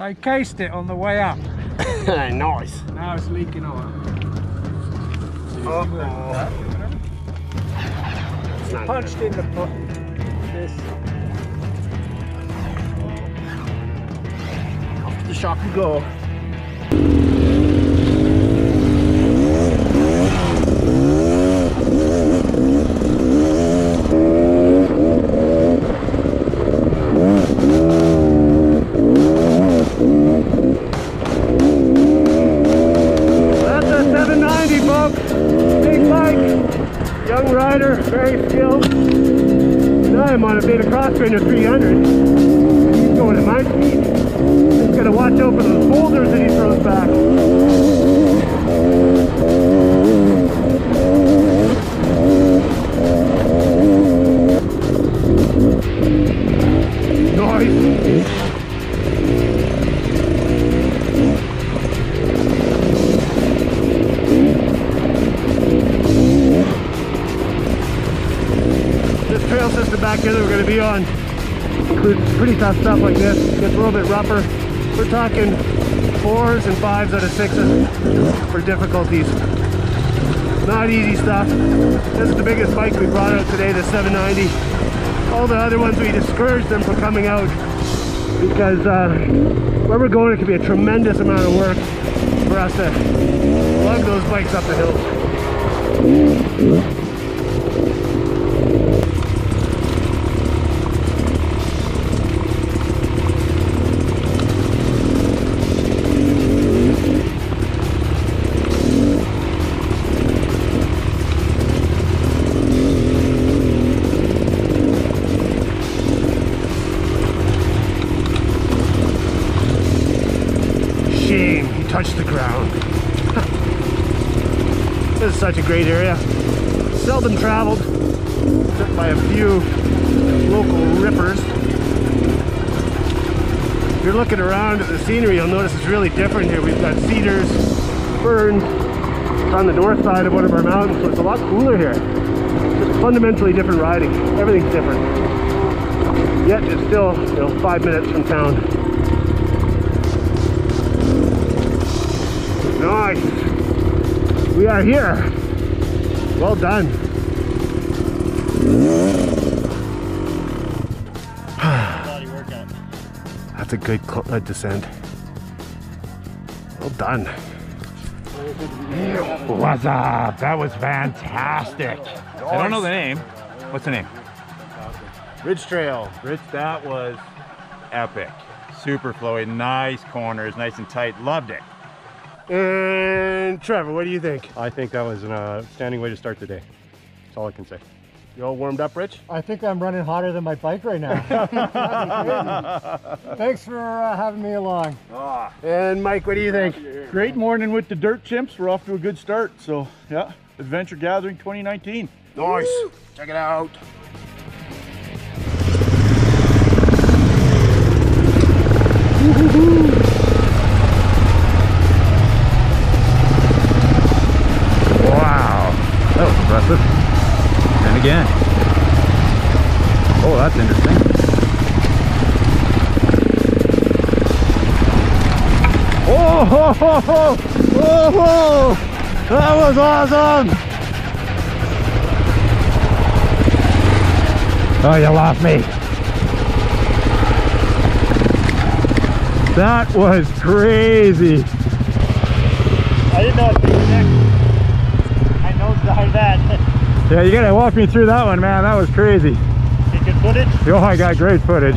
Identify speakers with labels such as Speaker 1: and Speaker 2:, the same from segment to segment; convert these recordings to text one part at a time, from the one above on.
Speaker 1: I cased it on the way up.
Speaker 2: nice.
Speaker 1: Now it's leaking oil.
Speaker 2: Not
Speaker 1: Punched in the foot. This.
Speaker 2: good. the shop you go. On a beta crosstrainer 300. He's going at my speed. He's gotta watch out for those boulders that he throws back. Pretty tough stuff like this. Gets a little bit rougher. We're talking fours and fives out of sixes for difficulties. Not easy stuff. This is the biggest bike we brought out today, the 790. All the other ones we discouraged them from coming out because uh, where we're going it could be a tremendous amount of work for us to lug those bikes up the hills. Touched the ground. this is such a great area. Seldom traveled, except by a few local rippers. If you're looking around at the scenery, you'll notice it's really different here. We've got cedars, ferns. On the north side of one of our mountains, so it's a lot cooler here. Just fundamentally different riding. Everything's different. Yet it's still, you know, five minutes from town. Nice. We are here. Well done. That's a good cl- uh, descent. Well done. What's up? That was fantastic.
Speaker 3: I don't know the name. What's the name?
Speaker 2: Ridge Trail.
Speaker 3: Ridge, that was epic. Super flowy, nice corners, nice and tight. Loved it.
Speaker 2: And Trevor, what do you think?
Speaker 4: I think that was an outstanding way to start the day. That's all I can say.
Speaker 2: You all warmed up, Rich?
Speaker 5: I think I'm running hotter than my bike right now. Thanks for uh, having me along.
Speaker 2: And Mike, what do you think?
Speaker 6: Great morning with the dirt chimps. We're off to a good start. So, yeah, Adventure Gathering 2019.
Speaker 2: Nice. Check it out.
Speaker 3: Wow. Impressive. And again. Oh, that's interesting. Oh, ho, ho, ho. oh, ho. that was awesome. Oh, you lost me. That was crazy.
Speaker 5: I didn't know it was next. I know that.
Speaker 3: Yeah, you gotta walk me through that one, man. That was crazy.
Speaker 5: Get good footage.
Speaker 3: Oh, I got great footage.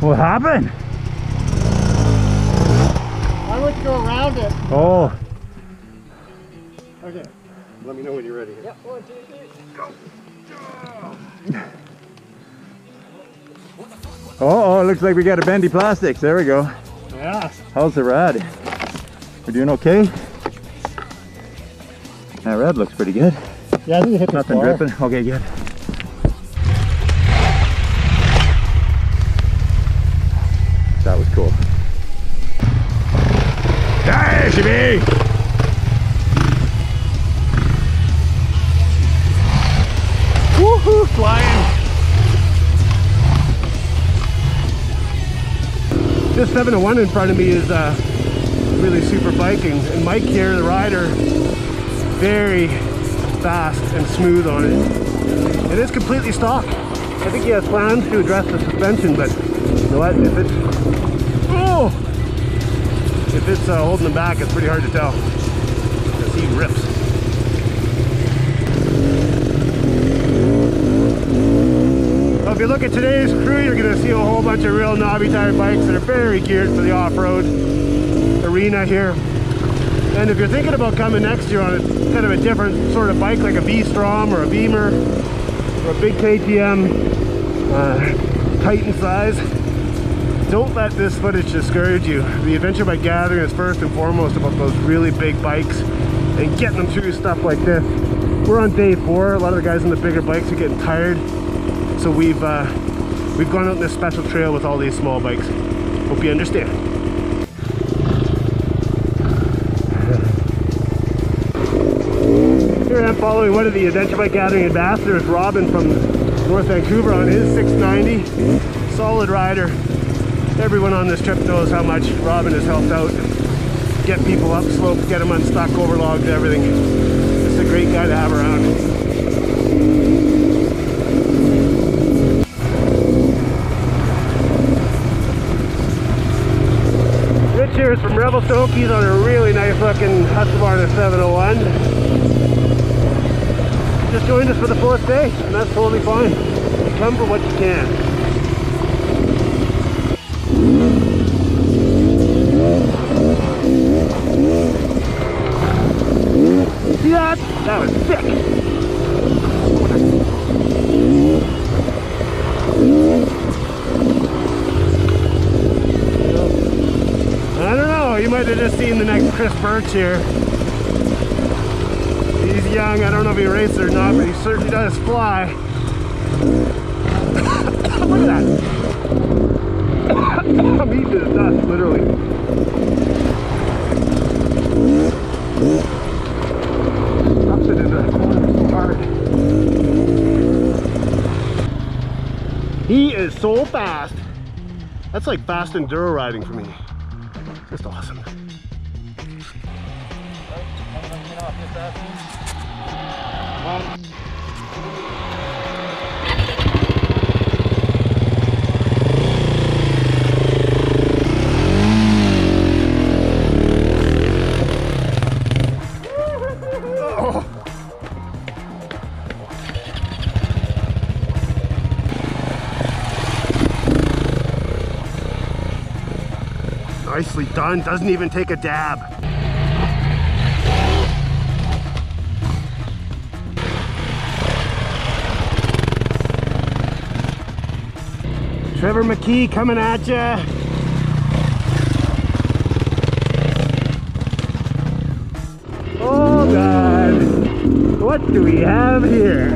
Speaker 3: What happened?
Speaker 5: I want to go around it.
Speaker 3: Oh,
Speaker 5: Okay.
Speaker 2: Let me know when you're ready.
Speaker 5: Yep. One, two, three.
Speaker 3: oh, oh, looks like we got a bendy plastics. There we go.
Speaker 5: Yeah.
Speaker 3: How's the rad? We're doing okay. That red looks pretty good.
Speaker 5: Yeah, I think it hit
Speaker 3: Nothing
Speaker 5: far.
Speaker 3: dripping. Okay, good. That was cool. Hey, Shibby! Woohoo, flying!
Speaker 2: This 7 to 1 in front of me is uh, really super biking. And Mike here, the rider, very fast and smooth on it. It is completely stock. I think he has plans to address the suspension, but you know what? If it's oh, if it's uh, holding him back, it's pretty hard to tell because he rips. If you look at today's crew, you're going to see a whole bunch of real knobby tire bikes that are very geared for the off-road arena here. And if you're thinking about coming next year on a kind of a different sort of bike, like a V-Strom or a Beamer or a big KTM uh, Titan size, don't let this footage discourage you. The Adventure Bike Gathering is first and foremost about those really big bikes and getting them through stuff like this. We're on day four. A lot of the guys on the bigger bikes are getting tired. So we've uh, we've gone out on this special trail with all these small bikes. Hope you understand. Following one of the Adventure Bike Gathering ambassadors, Robin from North Vancouver on his 690. Solid rider. Everyone on this trip knows how much Robin has helped out. Get people up slope, get them unstuck, overlogged, everything. Just a great guy to have around. Rich here is from Rebel He's on a really nice looking Husqvarna 701. Just joined us for the fourth day, and that's totally fine. You come for what you can. See that? That was sick. I don't know, you might have just seen the next Chris Birch here. Young, I don't know if he races or not, but he certainly does fly. Look at that. I'm eating his dust, literally. Drops it in the corner. He is so fast. That's like fast enduro riding for me. Just awesome. Nicely done. Doesn't even take a dab. Trevor McKee coming at ya. Oh God. What do we have here?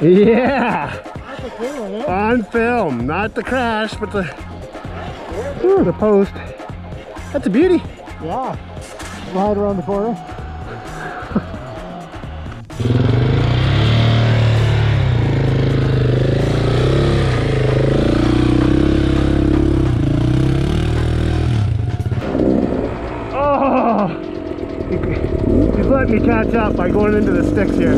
Speaker 2: Yeah. On film, not the crash, but the Ooh, the post. That's a beauty.
Speaker 5: Yeah. Right around the corner.
Speaker 2: Letting me catch up by going into the sticks here.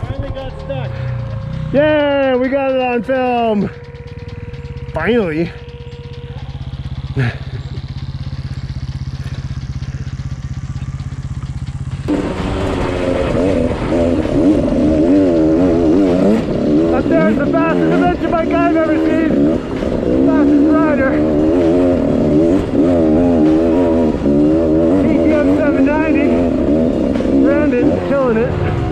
Speaker 5: Finally got stuck.
Speaker 2: Yeah, we got it on film. Finally. Up there's the fastest adventure bike I've ever seen. Fastest rider. balığını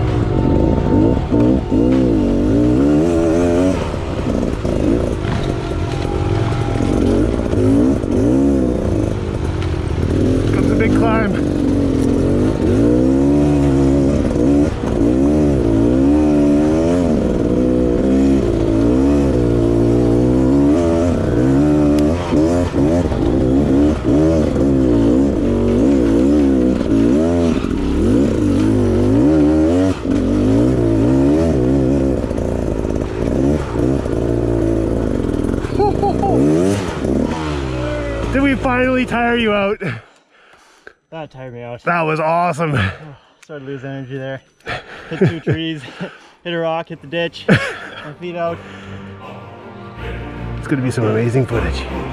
Speaker 2: we finally tire you out?
Speaker 5: That tired me out.
Speaker 2: That was awesome.
Speaker 5: Started losing energy there. Hit two trees, hit a rock, hit the ditch, my feet out.
Speaker 2: It's gonna be some amazing footage.